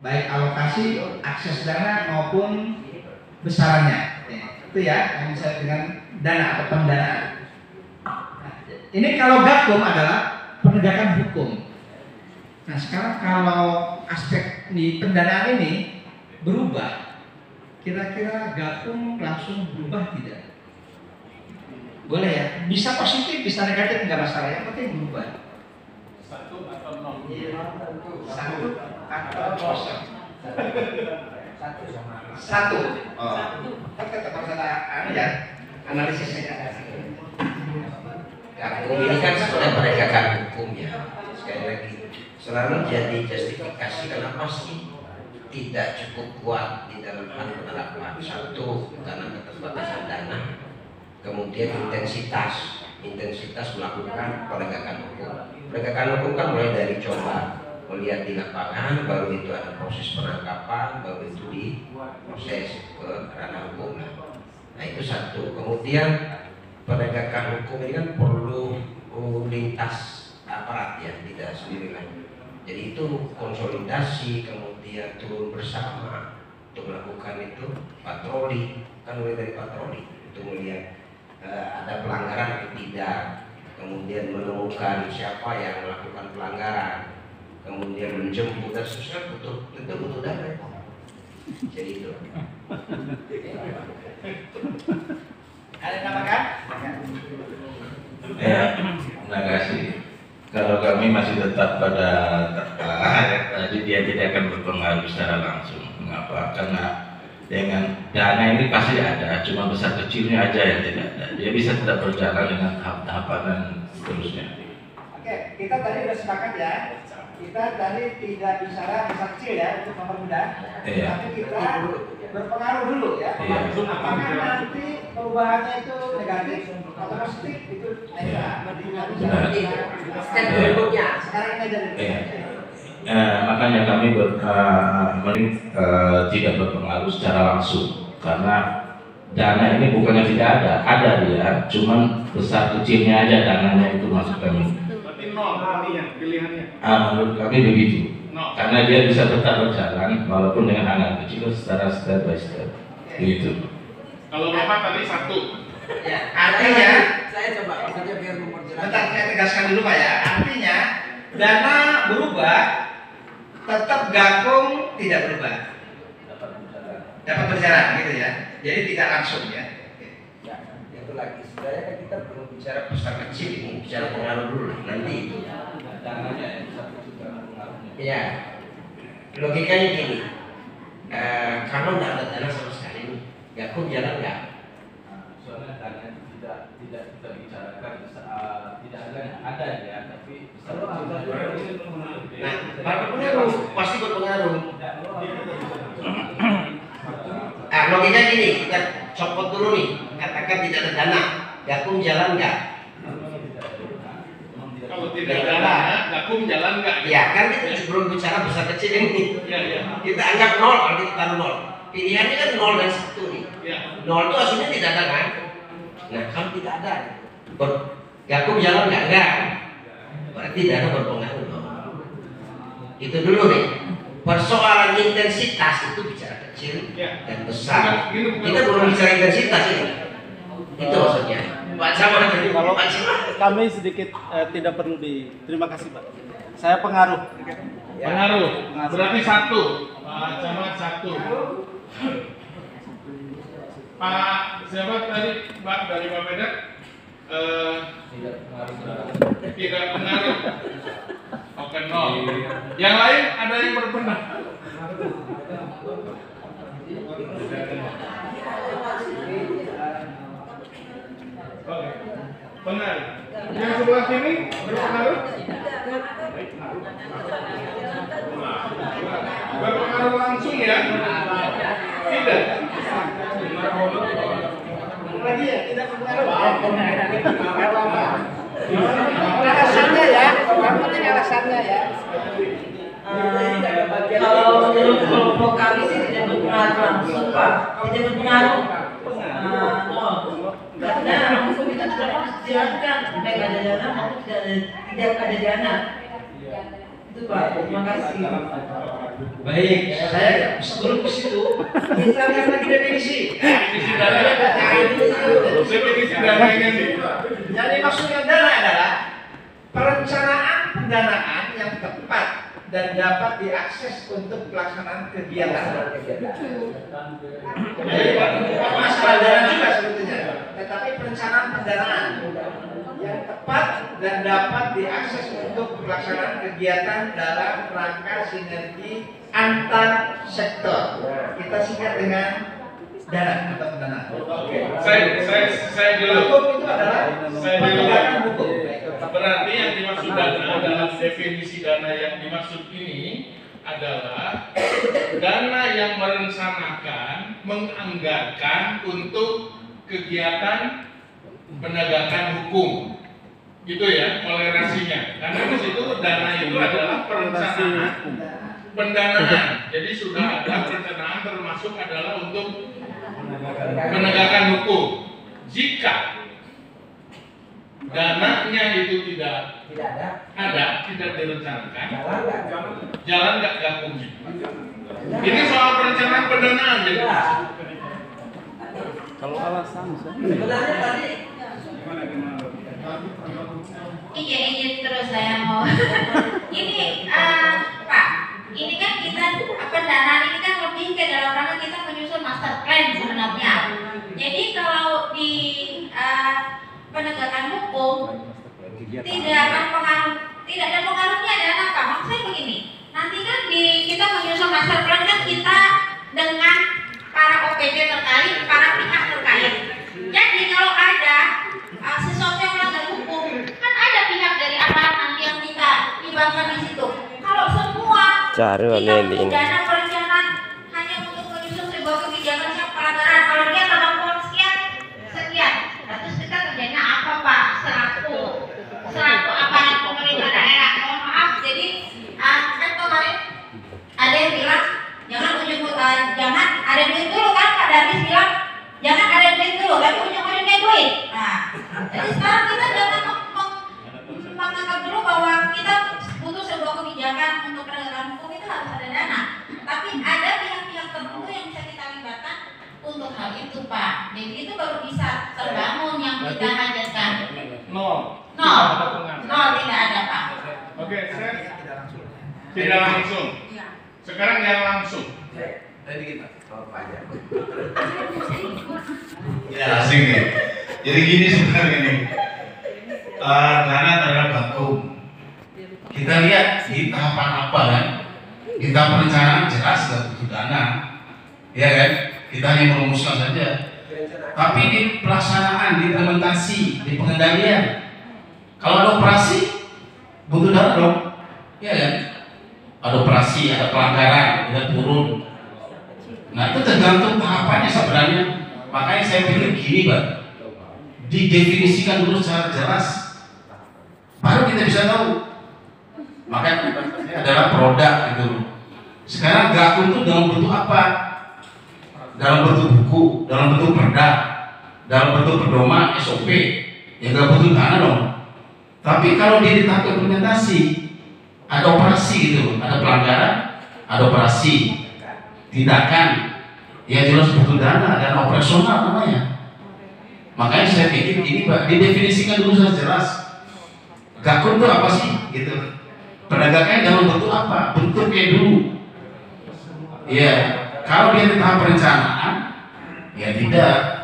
baik alokasi, akses dana maupun besarannya. Itu ya yang bisa dengan dana atau pendanaan. Nah, ini kalau gakum adalah penegakan hukum. Nah sekarang kalau aspek di pendanaan ini berubah, kira-kira gakum langsung berubah tidak? Boleh ya, bisa positif, bisa negatif, nggak masalah. Yang penting berubah. Satu atau nol. Satu atau kosong. Satu sama Satu. Oh. Kan tetap harus ada anu ya, analisisnya. Gakum ini kan sebenarnya penegakan hukum ya. Sekali lagi selalu jadi justifikasi kenapa sih tidak cukup kuat di dalam hal penerapan satu karena keterbatasan dana kemudian intensitas intensitas melakukan penegakan hukum penegakan hukum kan mulai dari coba melihat di lapangan baru itu ada proses penangkapan baru itu di proses ke ranah hukum. Nah itu satu. Kemudian penegakan hukum ini kan perlu uh, lintas aparat ya tidak sendiri jadi itu konsolidasi kemudian turun bersama untuk melakukan itu patroli. Kan mulai dari patroli untuk melihat eh, ada pelanggaran atau tidak. Kemudian menemukan siapa yang melakukan pelanggaran kemudian menjemput dan seterusnya butuh tentu butuh dana jadi itu Ada yang nambahkan? Ya, terima kasih. Kalau kami masih tetap pada kata tadi dia tidak akan berpengaruh secara langsung. Mengapa? Karena dengan dana ini pasti ada, cuma besar kecilnya aja yang tidak ada. Dia bisa tetap berjalan dengan tahap-tahapan dan seterusnya. Oke, kita tadi sudah sepakat ya. Kita tadi tidak bicara besar kecil ya untuk mempermudah. Iya. Tapi kita berpengaruh dulu ya. Iya. Apakah nanti perubahannya itu negatif atau positif itu nah, Benar. step berikutnya Sekarang ini aja dulu. Iya. Eh, makanya kami ber, eh, mending, eh, tidak berpengaruh secara langsung karena dana ini bukannya tidak ada, ada dia, cuman besar kecilnya aja dananya itu masuk kami. Pilihannya. Ah, menurut kami begitu. Nol. Karena dia bisa tetap berjalan walaupun dengan angka kecil secara step by step. Gitu. Kalau bapak tadi satu. Ya, artinya saya coba maksudnya biar memperjelas Bentar, saya tegaskan dulu Pak ya. Artinya dana berubah, tetap gakum tidak berubah. Dapat berjalan gitu ya. Jadi tidak langsung ya. ya, itu lagi sebenarnya kan kita belum bicara besar kecil bicara pengaruh dulu nanti itu Dananya yang satu juga pengaruhnya. ya logikanya gini. Eh, kalau nggak ada dana sama sekali nih ya kok jalan nggak? Soalnya dana itu tidak tidak kita bicarakan saat tidak ada ada ya, tapi besar kecilnya. nah berpengaruh pasti berpengaruh. Ah logikanya gini kita copot dulu nih katakan tidak ada dana gakum jalan nggak? Kalau tidak ada dana, gakum jalan nggak? ya kan kita belum bicara besar kecil ini. Iya, iya. kita anggap nol arti kita taruh nol. Pilihannya kan nol dan satu nih. Iya. nol itu aslinya tidak ada kan? Nah kalau tidak ada ber, gakum jalan nggak? Enggak berarti dana berpengaruh dong itu dulu nih. Persoalan intensitas itu bicara kecil Iya. dan besar. Bukan- kita belum bicara intensitas ini. Itu maksudnya Kalau Pak kami sedikit eh, tidak perlu di terima kasih Pak. Saya pengaruh. Pengaruh. Berarti satu. Pak Camat satu. Pak siapa tadi Mbak dari Pak Medan? Eh, Tidak pengaruh. tidak pengaruh. Oke nol. Yang lain ada yang berpendapat? Oke. Pengaruh. Sini berpengaruh? Berpengaruh langsung ya? Tidak. Lagi ya, tidak berpengaruh. Alasannya ya, yang penting alasannya ya. kalau menurut kelompok kami sih tidak berpengaruh langsung pak tidak berpengaruh nol. karena langsung kita tidak baik ada tidak ada, dana itu Itu Pak, terima kasih. Baik, saya sebelum ke situ kita lihat lagi definisi. Definisi dana. Definisi dana ini. Jadi maksudnya dana adalah perencanaan pendanaan yang tepat dan dapat diakses untuk pelaksanaan kegiatan. Bukan masalah dana juga sebetulnya, tetapi perencanaan pendanaan yang tepat dan dapat diakses untuk pelaksanaan kegiatan dalam rangka sinergi antar sektor. Kita singkat dengan dana atau pendanaan. Saya saya saya dulu. Hukum itu adalah Saya dulu. hukum. Berarti yang dimaksud dana dalam definisi dana yang dimaksud ini adalah dana yang merencanakan, menganggarkan untuk kegiatan penegakan hukum. Gitu ya, toleransinya. Karena di situ dana itu adalah perencanaan pendanaan. Jadi sudah ada perencanaan termasuk adalah untuk penegakan hukum. Jika dananya itu tidak Tidak ada. ada, tidak direncanakan, Jalan nggak? jalan nggak gabungnya. Ini soal perencanaan pendanaan jadi. Kalau alasan Sebenarnya tadi Izin izin terus saya mau. ini eh, Pak, ini kan kita pendanaan ini kan lebih ke dalam rangka kita menyusun master plan sebenarnya. Jadi kalau di eh, penegakan hukum tidak akan pengaruh tidak ada pengaruhnya dan apa maksudnya begini nanti kan di kita menyusun master plan kan kita dengan para OPD terkait duit nah jadi sekarang kita jangan meng- meng- menganggap dulu bahwa kita butuh sebuah kebijakan untuk penegakan hukum itu harus ada dana tapi ada pihak-pihak tertentu yang bisa kita libatkan untuk hal itu Pak jadi itu baru bisa terbangun yang kita hajatkan Nol. Nol. Tidak nol tidak ada Pak Oke, saya tidak langsung. Sekarang yang langsung. Tadi kita pajak. Ya asing nih. Jadi gini sebenarnya nih. Eh, dana terhadap vakum. Kita lihat di tahapan apa kan. Kita perencanaan jelas nggak butuh dana. Ya kan? Kita hanya merumuskan saja. Tapi di pelaksanaan, di implementasi, di pengendalian. Kalau ada operasi, butuh dana dong. Ya kan? Ada operasi, ada pelanggaran, kita turun. Nah itu tergantung tahapannya sebenarnya. Makanya saya pikir gini, Pak. Didefinisikan dulu secara jelas. Baru kita bisa tahu. Makanya adalah produk gitu. Sekarang gakum itu dalam bentuk apa? Dalam bentuk buku, dalam bentuk perda, dalam bentuk pedoman SOP. Ya nggak butuh dana dong. Tapi kalau dia di tahap implementasi, ada operasi gitu, ada pelanggaran, ada operasi, tindakan ya jelas butuh dana dan operasional namanya. Makanya saya pikir ini pak didefinisikan dulu secara jelas. Gakum itu apa sih? Gitu. Penegakannya dalam bentuk apa? Bentuknya dulu. Ya kalau dia di tahap perencanaan ya tidak